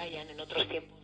Brian en otros tiempos.